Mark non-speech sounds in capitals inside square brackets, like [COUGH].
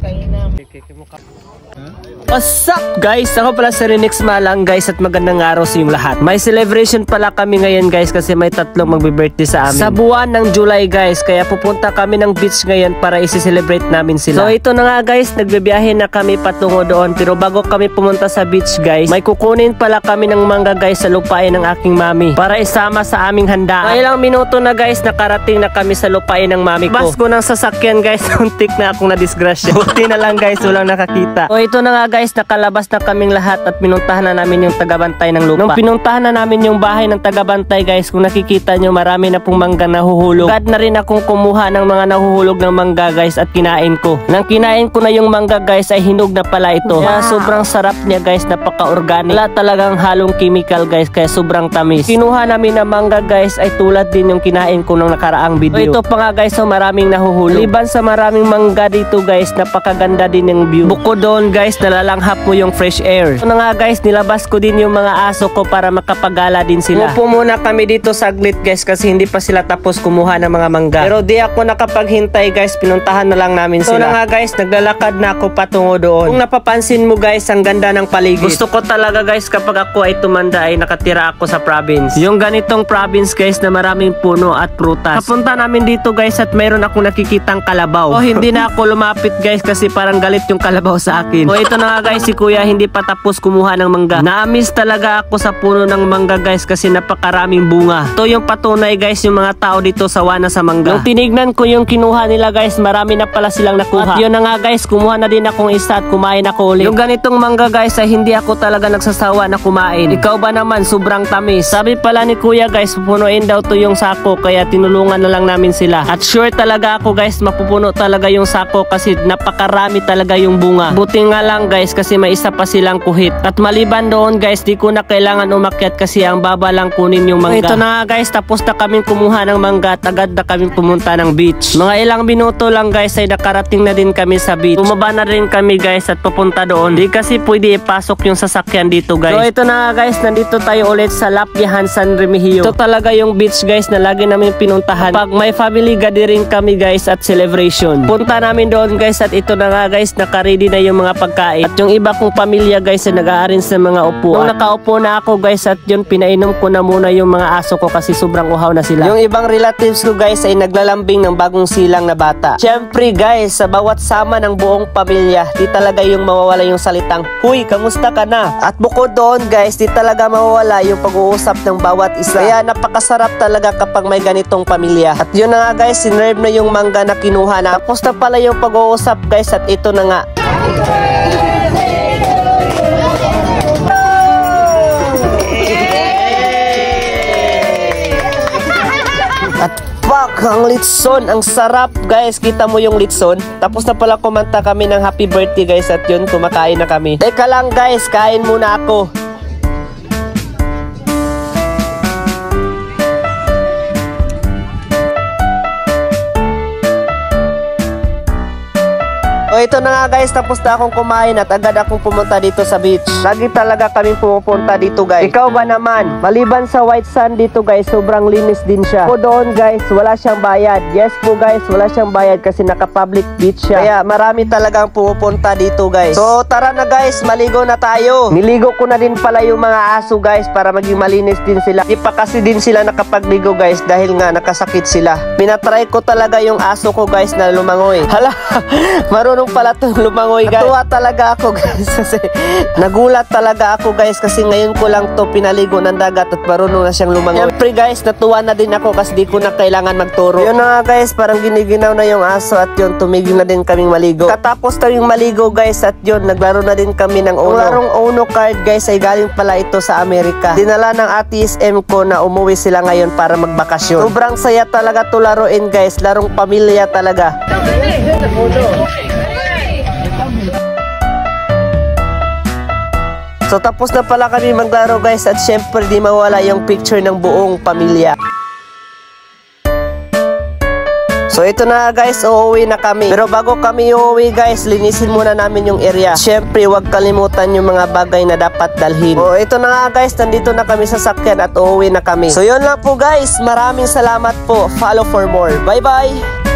Saina What's up guys? Ako pala si Renix Malang guys at magandang araw sa inyong lahat. May celebration pala kami ngayon guys kasi may tatlong magbe-birthday sa amin. Sa buwan ng July guys kaya pupunta kami ng beach ngayon para isi-celebrate namin sila. So ito na nga guys, nagbibiyahe na kami patungo doon pero bago kami pumunta sa beach guys, may kukunin pala kami ng mangga guys sa lupain ng aking mami para isama sa aming handaan. May ilang minuto na guys, nakarating na kami sa lupain ng mami ko. Bas ko ng sasakyan guys, [LAUGHS] untik na akong na-disgrasya. Buti na lang guys, walang nakakita. So ito na nga guys, nakalabas na kaming lahat at pinuntahan na namin yung tagabantay ng lupa. Nung pinuntahan na namin yung bahay ng tagabantay guys, kung nakikita nyo marami na pong mangga nahuhulog. Agad na rin akong kumuha ng mga nahuhulog ng mangga guys at kinain ko. Nang kinain ko na yung mangga guys ay hinog na pala ito. Kaya sobrang sarap niya guys, napaka-organic. Wala talagang halong chemical guys, kaya sobrang tamis. Kinuha namin na mangga guys ay tulad din yung kinain ko nung nakaraang video. So, ito pa nga guys, so maraming nahuhulog. Liban sa maraming mangga dito guys, napakaganda din yung view. Bukod doon guys, nalalanghap mo yung fresh air. So na nga guys, nilabas ko din yung mga aso ko para makapagala din sila. Umupo muna kami dito saglit guys kasi hindi pa sila tapos kumuha ng mga mangga. Pero di ako nakapaghintay guys, pinuntahan na lang namin sila. So na nga guys, naglalakad na ako patungo doon. Kung napapansin mo guys, ang ganda ng paligid. Gusto ko talaga guys kapag ako ay tumanda ay nakatira ako sa province. Yung ganitong province guys na maraming puno at prutas. Kapunta namin dito guys at mayroon akong nakikitang kalabaw. O hindi [LAUGHS] na ako lumapit guys kasi parang galit yung kalabaw sa akin. O ito na nga guys, si kuya hindi pa tapos kumuha ng mangga. Naamis talaga ako sa puno ng mangga guys kasi napakaraming bunga. Ito yung patunay guys yung mga tao dito sawa na sa mangga. Nung tinignan ko yung kinuha nila guys, marami na pala silang nakuha. At yun na nga guys, kumuha na din akong isa at kumain ako ulit. Yung ganitong mangga guys ay hindi ako talaga nagsasawa na kumain. Ikaw ba naman sobrang tamis? Sabi pala ni kuya guys, pupunuin daw to yung sako kaya tinulungan na lang namin sila. At sure talaga ako guys, mapupuno talaga yung sako kasi napakarami talaga yung bunga. Buti nga lang guys kasi may isa pa silang kuhit. At maliban doon guys, di ko na kailangan umakyat kasi ang baba lang kunin yung mangga. Ito na nga guys, tapos na kaming kumuha ng mangga at agad na kaming pumunta ng beach. Mga ilang minuto lang guys ay nakarating na din kami sa beach. Bumaba na rin kami guys at papunta doon. Di kasi pwede ipasok yung sasakyan dito guys. So ito na nga guys, nandito tayo ulit sa Lapyahan San Remigio. Ito talaga yung beach guys na lagi namin pinuntahan. Pag may family gathering kami guys at celebration. Punta namin doon guys at ito na nga guys, nakaready na yung mga pagkain. At yung iba kong pamilya guys ay nag-aarin sa mga upuan. Nung nakaupo na ako guys at yun pinainom ko na muna yung mga aso ko kasi sobrang uhaw na sila. Yung ibang relatives ko guys ay naglalambing ng bagong silang na bata. Syempre guys, sa bawat sama ng buong pamilya, di talaga yung mawawala yung salitang, Huy, kamusta ka na? At bukod doon guys, di talaga mawawala yung pag-uusap ng bawat isa. Kaya napakasarap talaga kapag may ganitong pamilya. At yun na nga guys, sinrave na yung mangga na kinuha na. Tapos na pala yung pag-uusap guys at ito na nga. At fuck, ang litson, ang sarap guys. Kita mo yung litson. Tapos na pala kumanta kami ng happy birthday guys at yun, kumakain na kami. Teka lang guys, kain muna ako. Ito na nga guys, tapos na akong kumain at agad akong pumunta dito sa beach. Lagi talaga kami pumupunta dito guys. Ikaw ba naman? Maliban sa white sand dito guys, sobrang linis din siya. Po doon guys, wala siyang bayad. Yes po guys, wala siyang bayad kasi naka-public beach siya. Kaya marami talagang pumupunta dito guys. So tara na guys, maligo na tayo. Niligo ko na din pala yung mga aso guys para maging malinis din sila. Di pa kasi din sila nakapagligo guys dahil nga nakasakit sila. Pinatry ko talaga yung aso ko guys na lumangoy. Hala, [LAUGHS] marunong pala to lumangoy guys. Natuwa talaga ako guys kasi nagulat talaga ako guys kasi ngayon ko lang to pinaligo ng dagat at marunong na siyang lumangoy. Siyempre guys, natuwa na din ako kasi di ko na kailangan magturo. Yun na nga guys, parang giniginaw na yung aso at yun, tumigil na din kaming maligo. Katapos kaming maligo guys at yun, naglaro na din kami ng Uno. Ang larong Uno card guys ay galing pala ito sa Amerika. Dinala ng ati SM ko na umuwi sila ngayon para magbakasyon. Sobrang saya talaga to laruin guys, larong pamilya talaga. So tapos na pala kami maglaro guys at syempre di mawala yung picture ng buong pamilya. So ito na guys, uuwi na kami. Pero bago kami uuwi guys, linisin muna namin yung area. Siyempre, huwag kalimutan yung mga bagay na dapat dalhin. So ito na nga guys, nandito na kami sa sakyan at uuwi na kami. So yun lang po guys, maraming salamat po. Follow for more. Bye bye!